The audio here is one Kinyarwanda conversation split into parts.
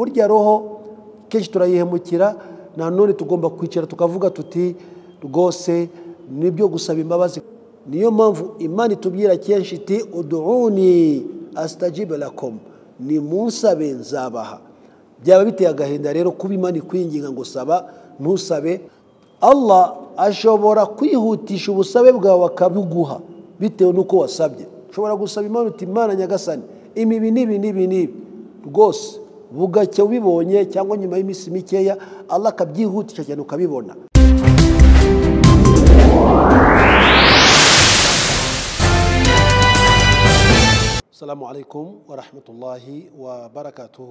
burya roho kenshi turayihemukira nanone tugomba kwicara tukavuga tuti rwose ni byo gusaba imbabazi. Niyo mpamvu imana itubwira kenshi iti uduhuni asitajibe lakomu ni munsabe nzabaha. Byaba biteye agahinda rero kuba imana ikwinginga ngo saba ntusabe. Allah ashobora kwihutisha ubusabe bwawe akabuguha bitewe n'uko wasabye. Ushobora gusaba imana uti imana nyagasani imibi n'ibi n'ibi n'ibi rwose. Bugacya ubibonye cyangwa nyuma y'iminsi mikeya allah akabyihutisha cyane ukabibona. السلام عليكم ورحمة الله وبركاته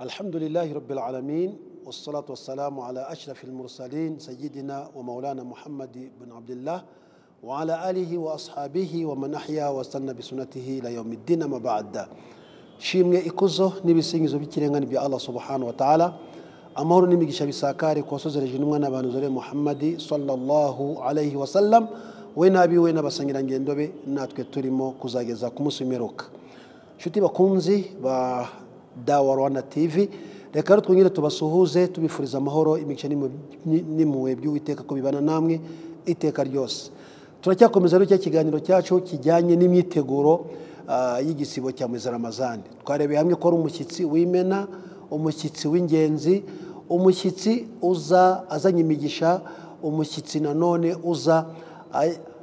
الحمد لله رب العالمين والصلاة والسلام على أشرف المرسلين سيدنا ومولانا محمد بن عبد الله وعلى آله وأصحابه ومن أحيا واستنى بسنته إلى يوم الدين ما بعد shimwe ikuzo n'ibisingizo by'ikirengane bya allah subhanahu wa ta'ala amahoro n'imigisha bisakare ku wasozereje n'umwana abantu zore muhammadi sallallahu alayhi wa sallam we n'abiwe n'abasangirangendo be natwe turimo kuzageza ku munsi w'imperuka. Inshuti bakunzi ba dawa rwanda tv reka rero twongere tubasuhuze tubifuriza amahoro imigisha n'impuhwe by'uwiteka ko bibana namwe iteka ryose. Turacyakomeza rero cya kiganiro cyacu kijyanye n'imyiteguro y'igisibo cya ramazani twarebeye hamwe ko ari umushyitsi w'imena umushyitsi w'ingenzi umushyitsi uza azanye imigisha umushyitsi nanone uza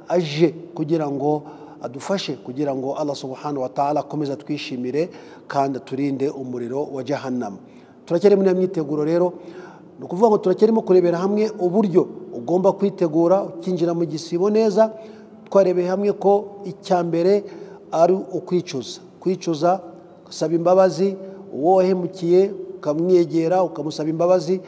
aje kugira ngo adufashe kugira ngo Allah subhanahu wa ta'ala akomeze twishimire kandi aturinde umuriro wa jahannama turacyari muri myiteguro rero ni ukuvuga ngo turacyarimo kurebera hamwe uburyo ugomba kwitegura ukinjira mu gisibo neza. Twarebeye hamwe ko icya mbere ari ukwicuza. Kwicuza ugasaba imbabazi uwo wahemukiye ukamwegera ukamusaba imbabazi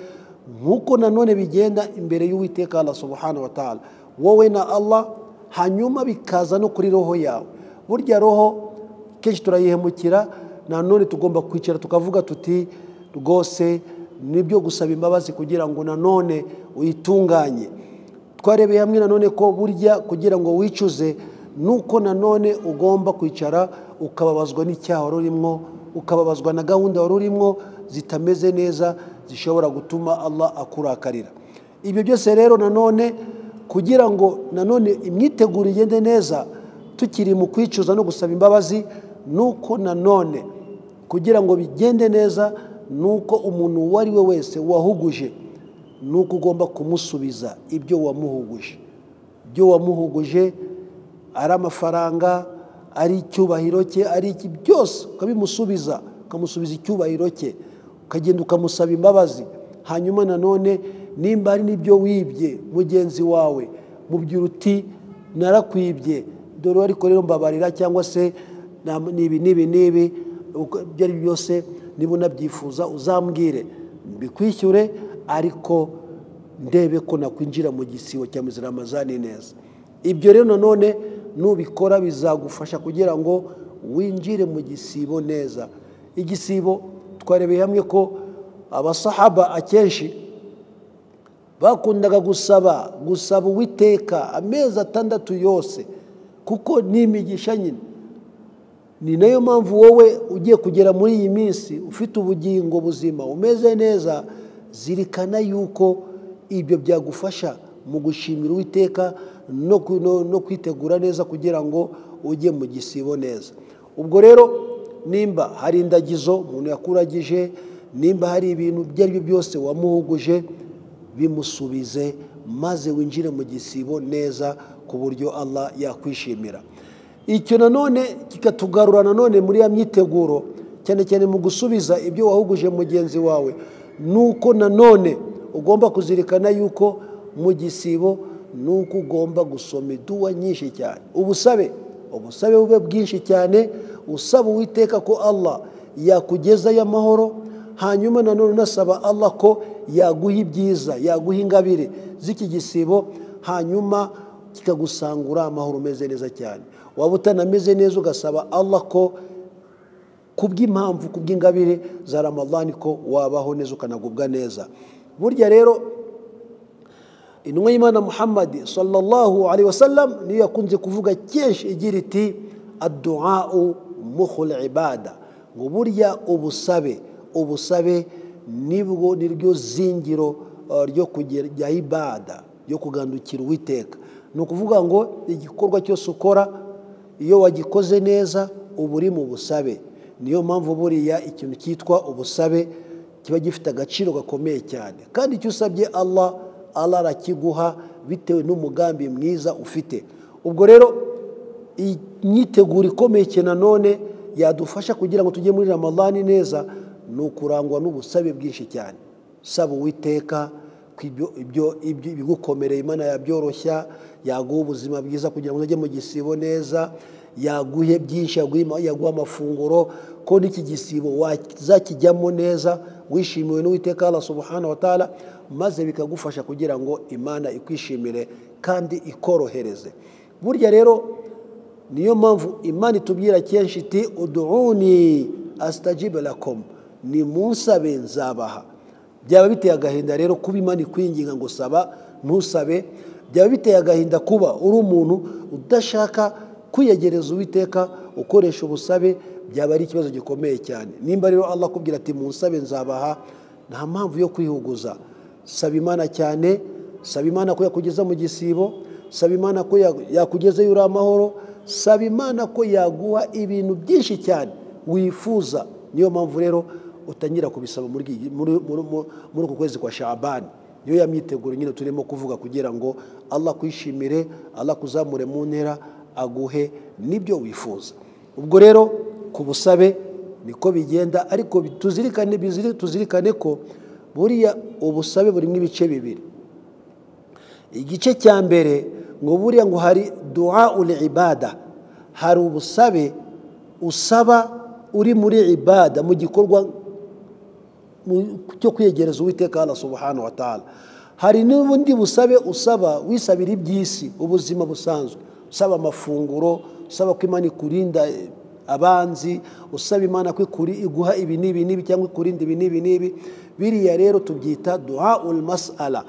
nk'uko nanone bigenda imbere y'uwiteka Allah subhanahu wa ta'ala. Wowe na Allah hanyuma bikaza no kuri roho yawe. Burya roho kenshi turayihemukira nanone tugomba kwicara tukavuga tuti rwose ni byo gusaba imbabazi kugira ngo nanone uyitunganye. Twarebeye hamwe nanone ko burya kugira ngo wicuze nuko nanone ugomba kwicara ukababazwa n'icyaha wari urimo ukababazwa na gahunda wari urimo zitameze neza zishobora gutuma Allah akurakarira. Ibyo byose rero nanone kugira ngo nanone imyiteguro igende neza tukiri mu kwicuza no gusaba imbabazi nuko nanone kugira ngo bigende neza nuko umuntu uwo ari we wese wahuguje nuko ugomba kumusubiza ibyo wamuhuguje. Ibyo wamuhuguje ari amafaranga ari icyubahiro cye ari iki byose ukabimusubiza ukamusubiza icyubahiro cye ukagenda ukamusaba imbabazi. Hanyuma nanone nimba hari n'ibyo wibye mugenzi wawe mubwira uti narakwibye. Dore ariko rero mbabarira cyangwa se nibi nibi nibi ibyo ari byo byose niba unabyifuza uzambwire. Mbikwishyure ariko ndebe ko nakwinjira mu gisibo cya ramazani neza. Ibyo rero nanone nubikora bizagufasha kugira ngo winjire mu gisibo neza. Igisibo twarebeye hamwe ko abasahaba akenshi bakundaga gusaba gusaba uwiteka amezi atandatu yose kuko ni imigisha nyine. Ni na yo mpamvu wowe ugiye kugera muri iyi minsi ufite ubugingo buzima umeze neza zirikana yuko ibyo byagufasha. Mu gushimira uwiteka no kwitegura neza kugira ngo ujye mu gisibo neza. Ubwo rero nimba hari indagizo umuntu yakuragije nimba hari ibintu ibyo ari byo byose wamuhuguje bimusubize maze winjire mu gisibo neza ku buryo Allah yakwishimira. Icyo nanone kikatugarura nanone muri ya myiteguro cyane cyane mu gusubiza ibyo wahuguje mugenzi wawe nuko nanone ugomba kuzirikana yuko mu gisibo nuko ugomba gusoma iduwa nyinshi cyane. Ubusabe? Ubusabe bube bwinshi cyane usaba uwiteka ko Allah yakugezayo amahoro hanyuma nanone unasaba Allah ko yaguha ibyiza yaguha ingabire z'iki gisibo hanyuma kikagusangura amahoro umeze neza cyane. Waba utanameze neza ugasaba Allah ko kubw'impamvu kubw'ingabire za ramadani ko wabaho neza ukanagubwa neza. Burya rero intumwa y'imana muhammadi sallallahu alaihi wasallam niyo yakunze kuvuga kenshi igira iti adu'au muhul ibada. Ngo burya ubusabe ubusabe ni bwo niryo zingiro ryo kujya ibada ryo kugandukira uwiteka. Ni ukuvuga ngo igikorwa cyose ukora iyo wagikoze neza uba uri mu busabe. Niyo mpamvu buriya ikintu cyitwa ubusabe kiba gifite agaciro gakomeye cyane. Kandi icyo usabye Allah Allah arakiguha bitewe n'umugambi mwiza ufite. Ubwo rero imyiteguro ikomeye nanone yadufasha kugira ngo tujye muri ramadani neza ni ukurangwa n'ubusabe bwinshi cyane. Saba uwiteka ibigukomereye imana yabyoroshya yaguha ubuzima bwiza kugira ngo ujye mu gisibo neza yaguhe byinshi yaguha amafunguro ko n'iki gisibo wazakijyamo neza wishimiwe n'uwiteka Allah subhanahu wa ta'ala maze bikagufasha kugira ngo imana ikwishimire kandi ikorohereze. Burya rero niyo mpamvu imana itubwira kenshi iti uduuni asitajibe lakom ni munsabe nzabaha. Byaba biteye agahinda rero kuba imana ikwinginga ngo saba ntusabe. Byaba biteye agahinda kuba uri umuntu udashaka kwiyegereza uwiteka ukoresha ubusabe byaba ari ikibazo gikomeye cyane. Nimba rero Allah akubwira ati munsabe nzabaha nta mpamvu yo kwihuguza. Saba imana cyane saba imana ko yakugeza mu gisibo saba imana ko yakugezeyo uri amahoro saba imana ko yaguha ibintu byinshi cyane. Wifuza. Niyo mpamvu rero utangira kubisaba muri uku kwezi kwa shabani niyo ya myiteguro nyine turimo kuvuga kugira ngo Allah kwishimire Allah kuzamure mu ntera aguhe n'ibyo wifuza. Ubwo rero ku busabe niko bigenda. Ariko tuzirikane tuzirikane ko buriya ubusabe burimo ibice bibiri. Igice cya mbere ngo buriya ngo hari duha uri ibada. Hari ubusabe usaba uri muri ibada mu gikorwa cyo kwiyegereza uwiteka Allah subhanahu wa ta'ala. Hari n'ubundi busabe usaba wisabira iby'isi ubuzima busanzwe. Usaba amafunguro usaba ko imana ikurinda abanzi usaba imana ko iguha ibi n'ibi n'ibi cyangwa ikurinda ibi n'ibi n'ibi. Biriya rero tubyita duha mas'ala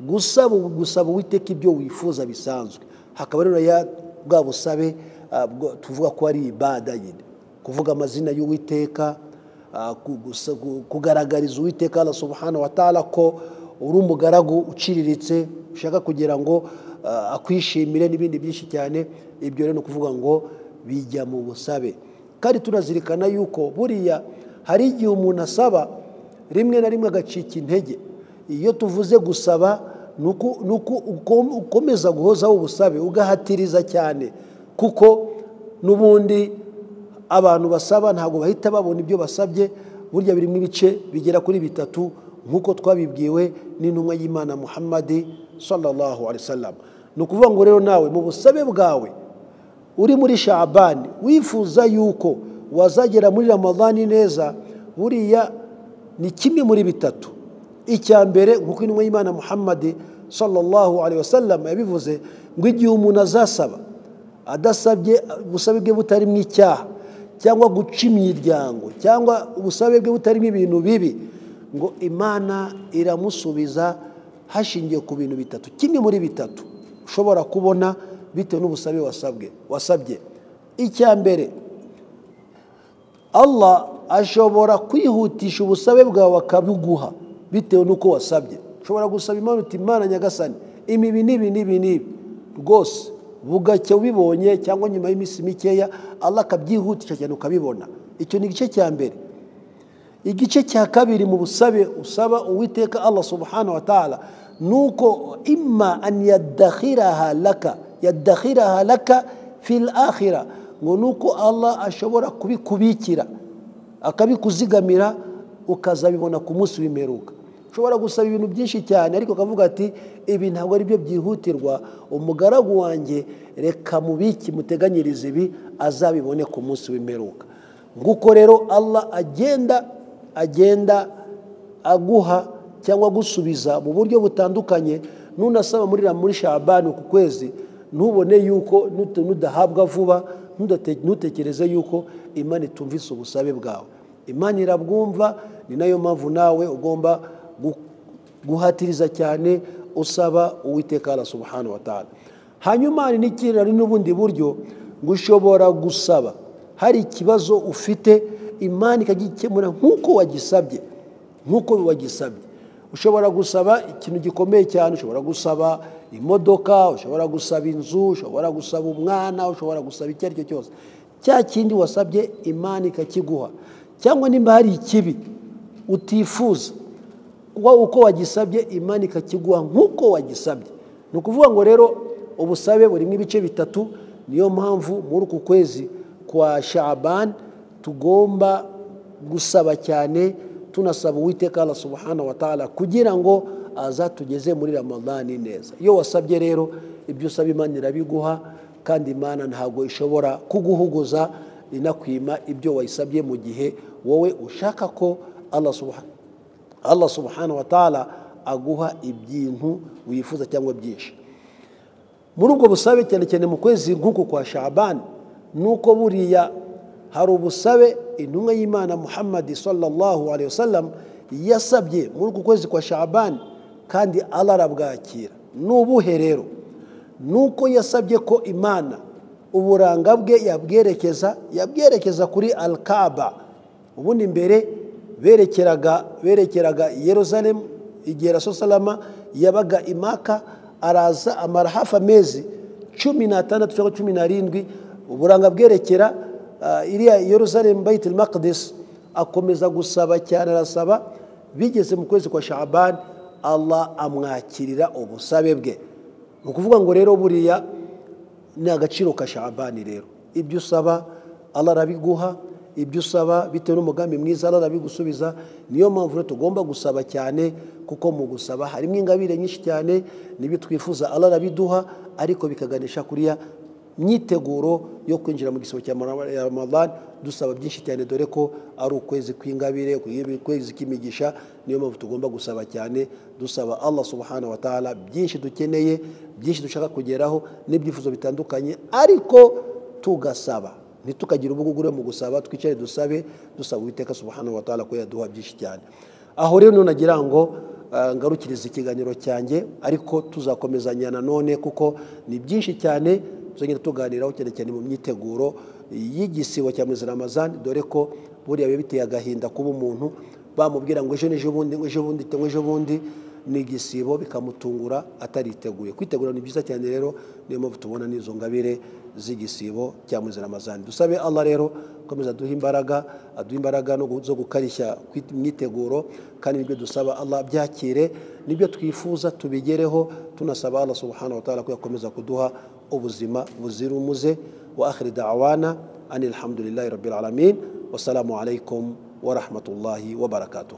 gusaba gusaba uwiteka ibyo wifuza bisanzwe. Hakaba rero ya bwa busabe tuvuga ko ari ibada nyine. Kuvuga amazina y'uwiteka kugaragariza uwiteka Allah subhanahu wa ta'ala ko uri umugaragu uciriritse ushaka kugira ngo akwishimire n'ibindi byinshi cyane. Ibyo rero ni ukuvuga ngo bijya mu busabe. Kandi turazirikana yuko buriya hari igihe umuntu asaba rimwe na rimwe agacika intege. Iyo tuvuze gusaba ni uko ukomeza guhozaho ubusabe ugahatiriza cyane. Kuko n'ubundi abantu basaba ntabwo bahita babona ibyo basabye burya birimo ibice bigera kuri bitatu nk'uko twabibwiwe n'intumwa y'imana muhammadi sallallahu alaihi wasallam. Ni ukuvuga ngo rero nawe mu busabe bwawe uri muri shabani wifuza yuko wazagera muri ramadani neza buriya ni kimwe muri bitatu. Icya mbere nk'uko intumwa y'imana muhammadi sallallahu alaihi wasallam yabivuze ngo igihe umuntu azasaba adasabye ubusabe bwe butarimo icyaha cyangwa guca imiryango cyangwa ubusabe bwe butarimo ibintu bibi ngo imana iramusubiza hashingiye ku bintu bitatu. Kimwe muri bitatu ushobora kubona bitewe n'ubusabe wasabwe. Wasabye. Icya mbere Allah ashobora kwihutisha ubusabe bwawe akabuguha bitewe n'uko wasabye. Ushobora gusaba imana uti imana nyagasani imibi n'ibi n'ibi n'ibi rwose bugacya ubibonye cyangwa nyuma y'iminsi mikeya Allah akabyihutisha cyane ukabibona. Icyo ni igice cya mbere. Igice cya kabiri mu busabe usaba uwiteka Allah subhanahu wa ta'ala nuko imma an yadakhiraha laka yadakhiraha laka fil akhira ngo nuko Allah ashobora kubikubikira akabikuzigamira ukazabibona ku munsi w'imperuka ushobora gusaba ibintu byinshi cyane ariko ukavuga ati ibi ntabwo ari byo byihutirwa umugaragu wanjye reka mubiki muteganyirize ibi azabibone ku munsi w'imperuka nguko rero Allah agenda agenda aguha cyangwa agusubiza mu buryo butandukanye nunasaba muri muri shabani ku kwezi ntubone yuko nudahabwa vuba ntutekereze yuko imana itumvise ubusabe bwawe. Imana irabwumva ni na yo mpamvu nawe ugomba guhatiriza cyane usaba uwiteka subhanahu wa ta'ala. Hanyuma hari n'ikindi hari n'ubundi buryo ngo ushobora gusaba. Hari ikibazo ufite imana ikagikemura nk'uko wagisabye nk'uko wagisabye. Ushobora gusaba ikintu gikomeye cyane ushobora gusaba imodoka ushobora gusaba inzu ushobora gusaba umwana ushobora gusaba icyo ari cyo cyose. Cya kindi wasabye imana ikakiguha. Cyangwa nimba hari ikibi utifuza. Uko wagisabye imana ikakiguha nk'uko wagisabye. Ni ukuvuga ngo rero ubusabe burimo ibice bitatu niyo mpamvu muri uku kwezi kwa shabani tugomba gusaba cyane tunasaba uwiteka wa ta'ala kugira ngo azatugeze muri ramadani neza. Iyo wasabye rero ibyo usaba imana irabiguha kandi imana ntabwo ishobora kuguhuguza inakwima ibyo wayisabye mu gihe wowe ushaka ko Allah subhanahu wa ta'ala aguha ibintu wifuza cyangwa byinshi. Muri ubwo busabe cyane cyane mu kwezi nk'uku kwa shabani nuko buriya hari ubusabe intumwa y'imana muhammad sallallahu alayhi wasallam yasabye muri uku kwezi kwa shabani kandi Allah arabwakira. Ni ubuhe rero? Nuko yasabye ko imana uburanga bwe yabwerekeza yabwerekeza kuri alkaba ubundi mbere berekeraga berekeraga Yerusalemu igihe rasosalama yabaga imaka araza amara hafi amezi cumi n'atandatu cyangwa cumi n'arindwi uburanga bwerekera iriya Yerusalemu bayitil maqdis akomeza gusaba cyane arasaba bigeze mu kwezi kwa shabani Allah amwakirira ubusabe bwe. Ni ukuvuga ngo rero buriya ni agaciro ka shabani rero. Ibyo usaba Allah arabiguha. Ibyo usaba bitewe n'umugambi mwiza Allah arabigusubiza. Niyo mpamvu rero tugomba gusaba cyane kuko mu gusaba harimo ingabire nyinshi cyane n'ibyo twifuza Allah arabiduha ariko bikaganisha kuri ya myiteguro yo kwinjira mu gisibo cya Ramadan dusaba byinshi cyane dore ko ari ukwezi kw'ingabire ukwezi kw'imigisha niyo mpamvu tugomba gusaba cyane dusaba Allah subhanahu wa ta'ala byinshi dukeneye byinshi dushaka kugeraho n'ibyifuzo bitandukanye ariko tugasaba ntitukagire ubugugure mu gusaba twicare dusabe dusaba uwiteka subhanahu wa ta'ala ko yaduha byinshi cyane. Aho rero nagira ngo ngarukiriza ikiganiro cyanjye ariko tuzakomezanya nanone kuko ni byinshi cyane tuzagenda tuganiraho cyane cyane mu myiteguro y'igisibo cya mwezi ramazani dore ko buriya biba biteye agahinda kuba umuntu bamubwira ngo ejo bundi ejo bundi ejo bundi ni igisibo bikamutungura atariteguye. Kwitegura ni byiza cyane rero niyo mpamvu tubona n'izo ngabire z'igisibo cya mwezi ramazani dusabe Allah rero komeza aduha imbaraga aduha imbaraga zo gukarishya imyiteguro kandi ni byo dusaba Allah byakire ni byo twifuza tubigereho tunasaba Allah subhanahu wa ta'ala ko yakomeza kuduha ubuzima buzira umuze wa akhiri da'wana anil hamdulillahi rabbil alamin wassalamu alaikum wa rahmatullahi wa barakatuh